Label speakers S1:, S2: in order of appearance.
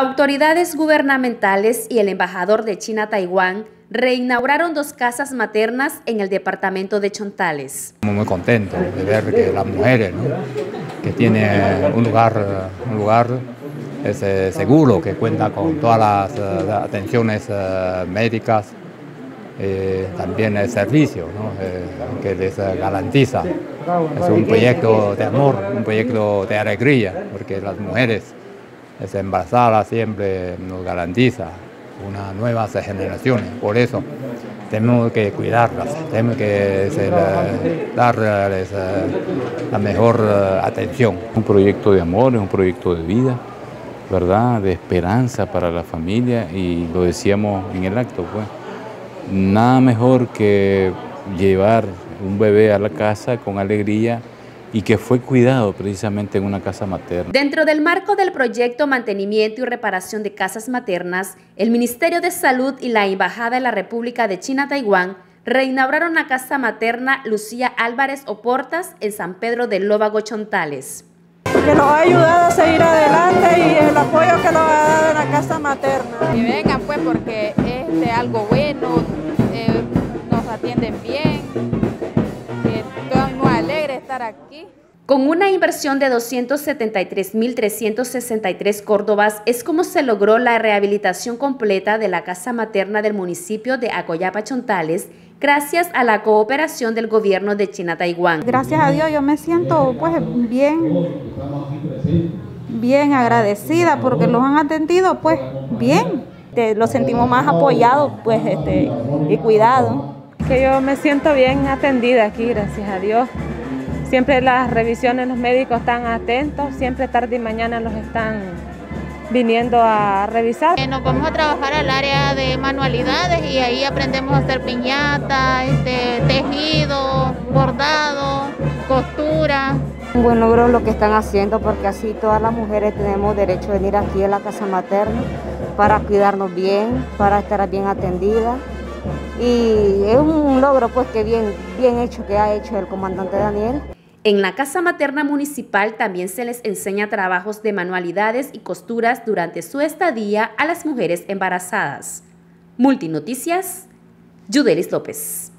S1: Autoridades gubernamentales y el embajador de China Taiwán reinauguraron dos casas maternas en el departamento de Chontales.
S2: Muy contento de ver que las mujeres, que tienen un lugar, un lugar seguro, que cuenta con todas las eh, atenciones eh, médicas, eh, también el servicio que les garantiza. Es un proyecto de amor, un proyecto de alegría, porque las mujeres embarazadas siempre nos garantiza una nuevas generaciones. Por eso tenemos que cuidarlas, tenemos que darles la mejor atención.
S3: Un proyecto de amor, es un proyecto de vida, ¿verdad? De esperanza para la familia y lo decíamos en el acto, pues. Nada mejor que llevar un bebé a la casa con alegría y que fue cuidado precisamente en una casa materna.
S1: Dentro del marco del proyecto Mantenimiento y Reparación de Casas Maternas, el Ministerio de Salud y la Embajada de la República de China-Taiwán reinauguraron la casa materna Lucía Álvarez Oportas en San Pedro del Lóvago Chontales.
S4: Que nos ha ayudado a seguir adelante y el apoyo que nos ha dado en la casa materna.
S5: Que vengan pues porque es de algo bueno, eh, nos atienden bien aquí.
S1: Con una inversión de 273.363 córdobas es como se logró la rehabilitación completa de la casa materna del municipio de Acoyapa Chontales gracias a la cooperación del gobierno de China Taiwán.
S4: Gracias a Dios yo me siento pues bien, bien agradecida porque los han atendido pues bien. Lo sentimos más apoyados pues este, y cuidado.
S6: Que yo me siento bien atendida aquí, gracias a Dios. Siempre las revisiones, los médicos están atentos, siempre tarde y mañana los están viniendo a revisar.
S5: Eh, nos vamos a trabajar al área de manualidades y ahí aprendemos a hacer piñata, este, tejido, bordado, costura.
S7: Un buen logro lo que están haciendo porque así todas las mujeres tenemos derecho a venir aquí a la casa materna para cuidarnos bien, para estar bien atendidas. Y es un logro pues que bien, bien hecho que ha hecho el comandante Daniel.
S1: En la Casa Materna Municipal también se les enseña trabajos de manualidades y costuras durante su estadía a las mujeres embarazadas. Multinoticias, Judelis López.